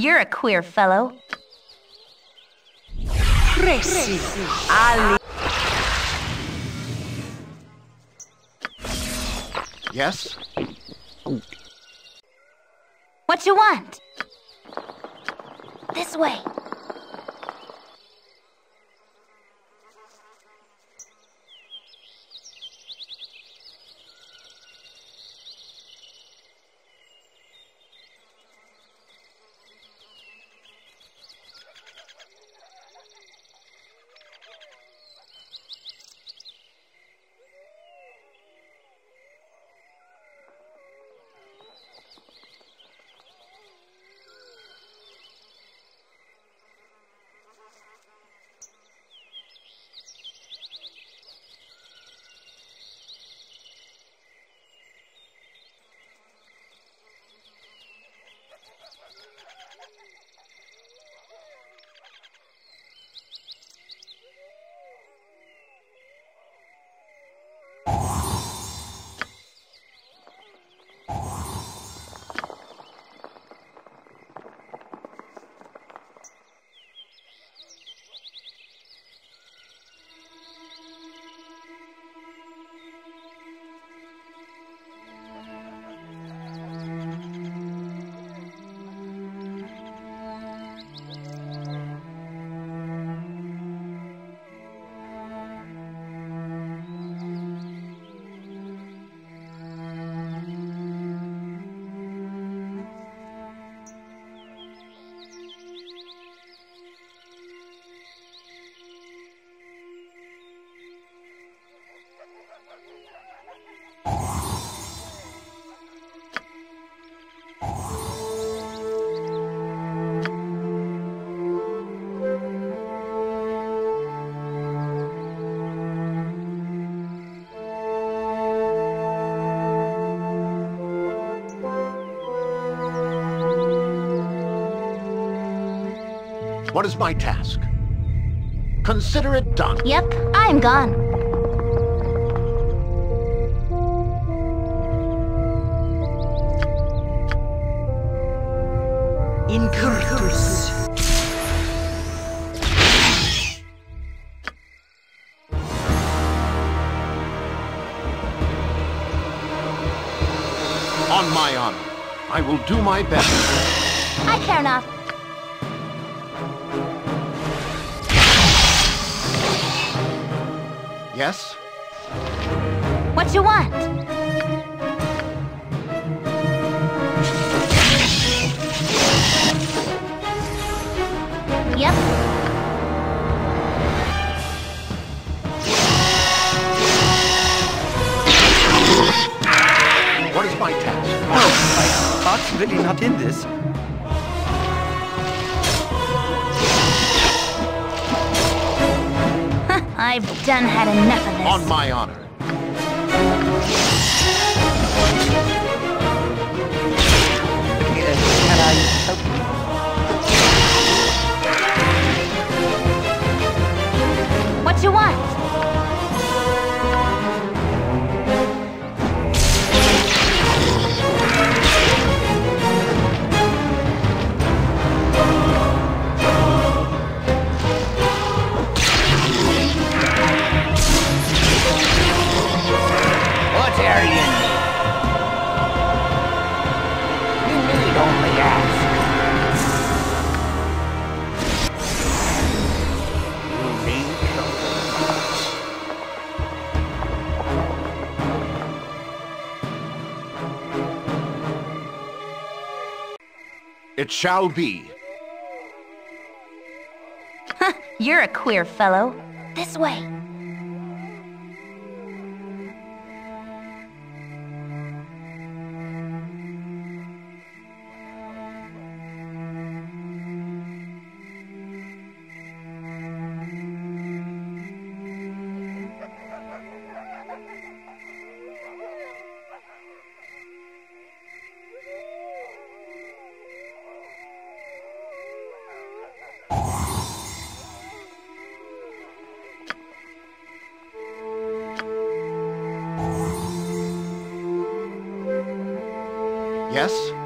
You're a queer fellow. Yes? What you want? This way. What is my task? Consider it done. Yep, I'm gone. Incurtus. On my honor, I will do my best. I care not. Yes? What you want? Yep. What is my task? My heart's really not in this. I've done had enough of this. On my honor. It shall be. You're a queer fellow. This way. Yes?